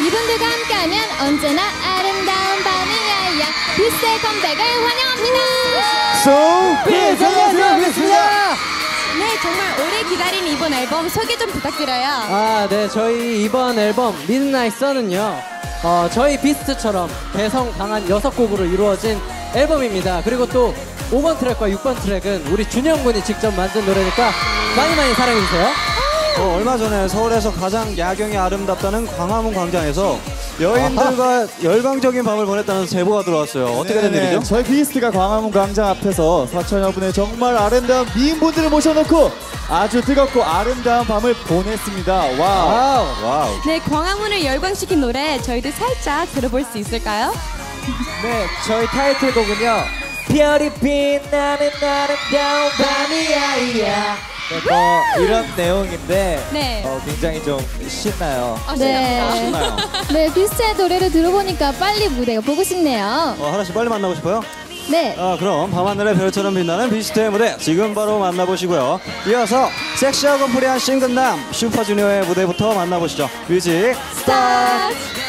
이분들과 함께하면 언제나 아름다운 밤이야 BEAST의 컴백을 환영합니다. So BEAST 안녕하세요 BEAST입니다. 네, 정말 오래 기다린 이번 앨범 소개 좀 부탁드려요. 아, 네. 저희 이번 앨범 Midnight Sun은요. 어, 저희 BEAST처럼 개성 강한 여섯 곡으로 이루어진 앨범입니다. 그리고 또 5번 트랙과 6번 트랙은 우리 준형 군이 직접 만든 노래니까 많이 많이 사랑해 주세요. 어, 얼마 전에 서울에서 가장 야경이 아름답다는 광화문 광장에서 여인들과 열광적인 밤을 보냈다는 제보가 들어왔어요. 어떻게 된 네네, 일이죠? 저희 비스트가 광화문 광장 앞에서 4천여 분의 정말 아름다운 미인분들을 모셔놓고 아주 뜨겁고 아름다운 밤을 보냈습니다. 와. 와우. 네, 광화문을 열광시킨 노래 저희도 살짝 들어볼 수 있을까요? 네. 저희 타이틀곡은요. 별이 빛나는 아름다운 밤이야야. 뭐 이런 내용인데 네. 어, 굉장히 좀 신나요. 네. 신나요. 네, 비스트의 노래를 들어보니까 빨리 무대가 보고 싶네요. 어, 하나 씨 빨리 만나고 싶어요? 네. 아, 그럼 밤하늘의 별처럼 빛나는 비스트의 무대 지금 바로 만나보시고요. 이어서 섹시하고 프리한 싱글남 슈퍼주니어의 무대부터 만나보시죠. Music! Start!